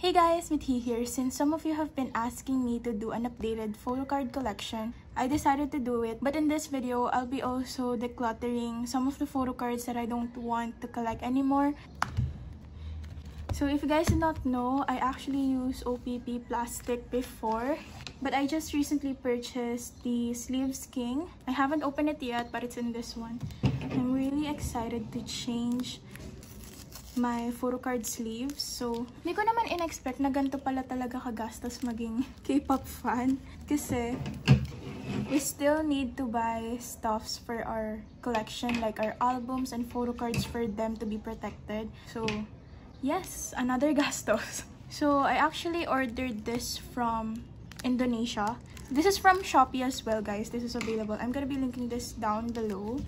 Hey guys, Mithi here. Since some of you have been asking me to do an updated photo card collection, I decided to do it. But in this video, I'll be also decluttering some of the photo cards that I don't want to collect anymore. So if you guys did not know, I actually used OPP plastic before. But I just recently purchased the Sleeves King. I haven't opened it yet, but it's in this one. I'm really excited to change my photo card sleeves. So, hindi ko naman in-expect na ganito pala talaga kagastos maging K-pop fan. Kasi, we still need to buy stuffs for our collection, like our albums and photo cards for them to be protected. So, yes, another gastos. So, I actually ordered this from Indonesia. This is from Shopee as well, guys. This is available. I'm gonna be linking this down below.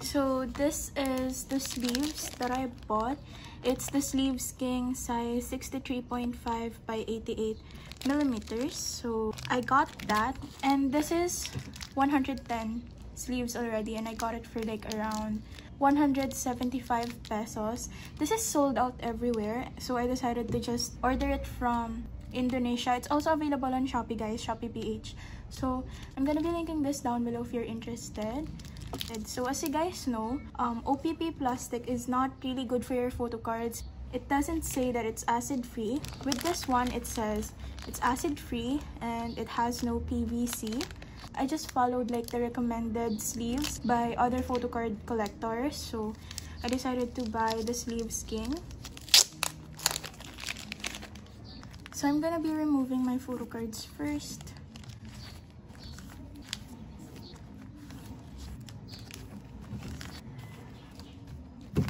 So this is the sleeves that I bought. It's the Sleeves King size 63.5 by 88 millimeters. So I got that and this is 110 sleeves already and I got it for like around 175 pesos. This is sold out everywhere so I decided to just order it from Indonesia. It's also available on Shopee guys, Shopee PH. So I'm gonna be linking this down below if you're interested. So as you guys know, um, OPP plastic is not really good for your photo cards. It doesn't say that it's acid free. With this one, it says it's acid free and it has no PVC. I just followed like the recommended sleeves by other photo card collectors. So I decided to buy the Sleeves King. So I'm gonna be removing my photo cards first.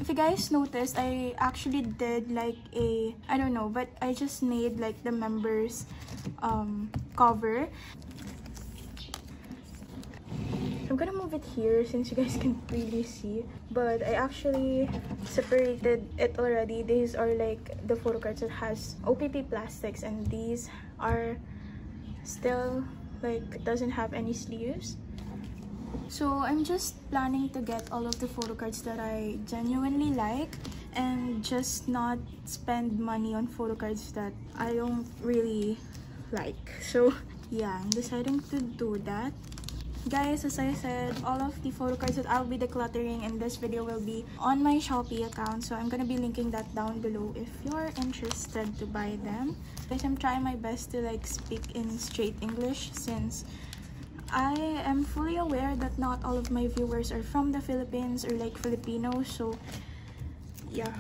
if you guys noticed i actually did like a i don't know but i just made like the members um cover. I'm gonna move it here since you guys can really see but I actually separated it already. These are like the photo cards that has OPP plastics and these are still like doesn't have any sleeves so I'm just planning to get all of the photo cards that I genuinely like and just not spend money on photo cards that I don't really like. So yeah, I'm deciding to do that. Guys, as I said, all of the photo cards that I'll be decluttering in this video will be on my Shopee account. So I'm gonna be linking that down below if you're interested to buy them. Guys, I'm trying my best to like speak in straight English since I am fully aware that not all of my viewers are from the Philippines or like Filipinos, so yeah.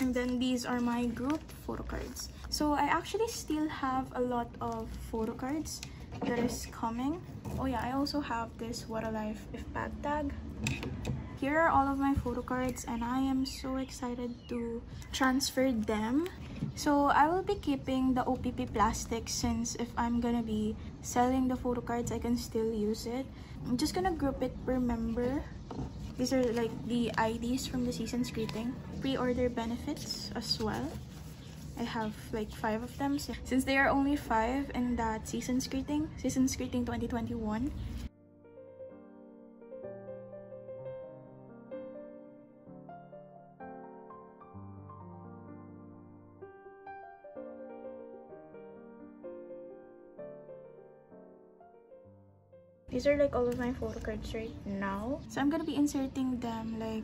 And then these are my group photo cards. So I actually still have a lot of photo cards that is coming. Oh yeah, I also have this What Life if bag tag. Here are all of my photo cards and I am so excited to transfer them so I will be keeping the OPP plastic since if I'm gonna be selling the photo cards, I can still use it. I'm just gonna group it per member. These are like the IDs from the season's greeting. Pre-order benefits as well. I have like five of them since they are only five in that season's greeting, season's greeting 2021. These are like all of my photo cards right now. So i'm gonna be inserting them like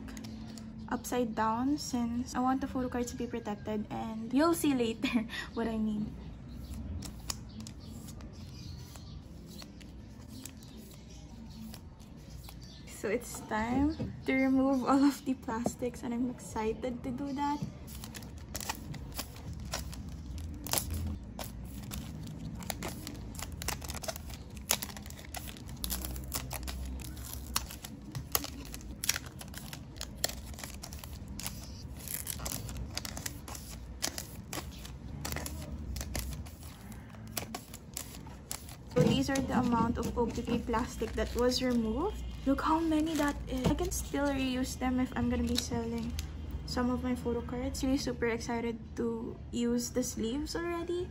upside down since i want the photo cards to be protected and you'll see later what i mean. So it's time to remove all of the plastics and i'm excited to do that The amount of OPP plastic that was removed. Look how many that is. I can still reuse them if I'm gonna be selling some of my photo cards. Really super excited to use the sleeves already.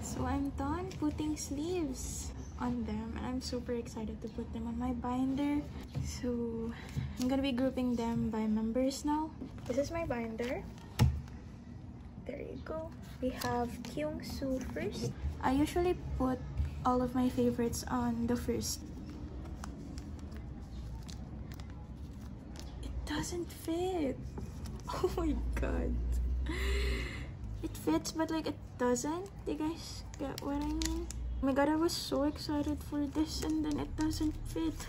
So I'm done putting sleeves on them and I'm super excited to put them on my binder. So I'm gonna be grouping them by members now. This is my binder. There you go. We have Kyung Soo first. I usually put all of my favorites on the first. It doesn't fit. Oh my god. It fits but like it doesn't. Do you guys get what I mean? My god, I was so excited for this and then it doesn't fit.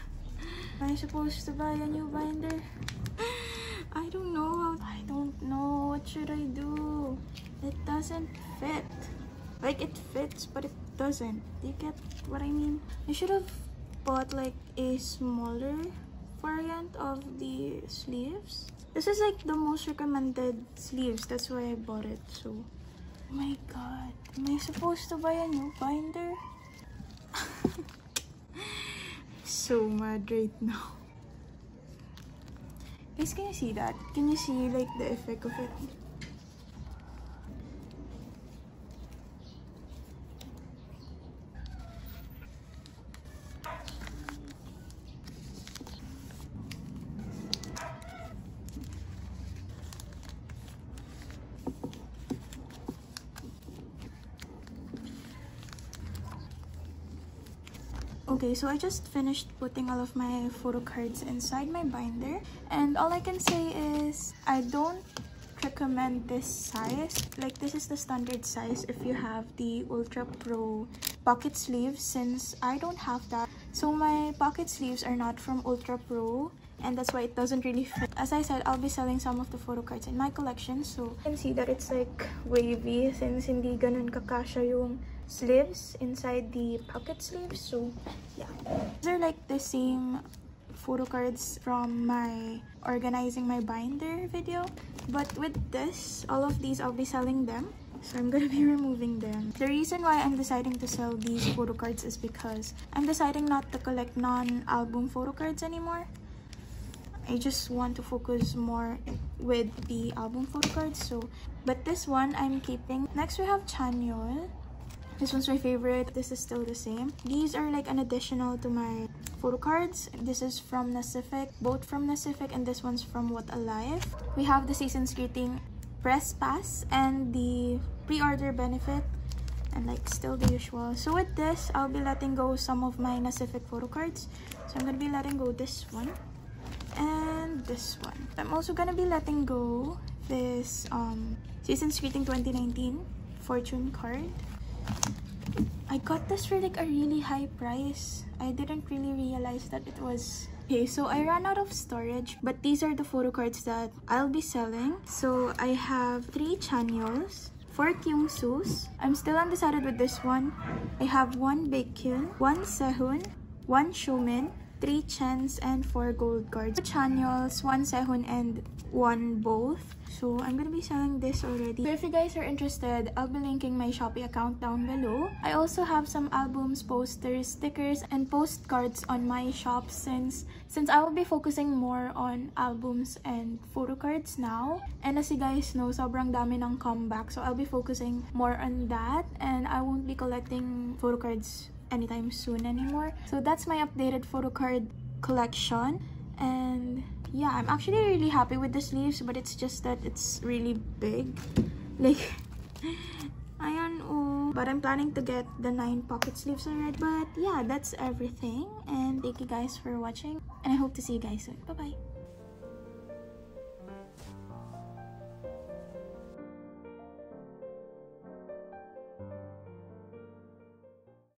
Am I supposed to buy a new binder? I don't know. I don't know. What should I do? It doesn't fit. Like it fits but it doesn't. Do you get what I mean? I should have bought like a smaller variant of the sleeves. This is like the most recommended sleeves. That's why I bought it. So, my god. I supposed to buy a new binder? so mad right now. Guys, can you see that? Can you see like the effect of it? Okay, so I just finished putting all of my photo cards inside my binder. And all I can say is I don't recommend this size. Like this is the standard size if you have the Ultra Pro pocket sleeves since I don't have that. So my pocket sleeves are not from Ultra Pro and that's why it doesn't really fit. As I said, I'll be selling some of the photo cards in my collection. So you can see that it's like wavy since hindi ganun kakasya yung sleeves inside the pocket sleeves so yeah these are like the same photo cards from my organizing my binder video but with this all of these i'll be selling them so i'm gonna be removing them the reason why i'm deciding to sell these photo cards is because i'm deciding not to collect non-album photo cards anymore I just want to focus more with the album photo cards so but this one I'm keeping next we have Chanyeol this one's my favorite. This is still the same. These are like an additional to my photo cards. This is from Nacific, both from Nacific, and this one's from What a Life. We have the season's greeting press pass and the pre-order benefit and like still the usual. So with this, I'll be letting go some of my Nacific photo cards. So I'm gonna be letting go this one and this one. I'm also gonna be letting go this um, Season's Greeting 2019 Fortune card. I got this for like a really high price. I didn't really realize that it was Okay, so I ran out of storage, but these are the photo cards that I'll be selling. So I have three Chanyeols, four Kyung Soos. I'm still undecided with this one. I have one Baekhyun, one Sehun, one Xiumin, 3 chance and 4 gold cards. Two one Sehun and 1 both. So, I'm gonna be selling this already. If you guys are interested, I'll be linking my Shopee account down below. I also have some albums, posters, stickers, and postcards on my shop since, since I will be focusing more on albums and photo cards now. And as you guys know, sobrang dami ng comeback. So, I'll be focusing more on that and I won't be collecting photo cards anytime soon anymore. So, that's my updated photo card collection. And yeah i'm actually really happy with the sleeves but it's just that it's really big. Like ayan oh. But i'm planning to get the nine pocket sleeves already. But yeah that's everything. And thank you guys for watching. And i hope to see you guys soon. Bye bye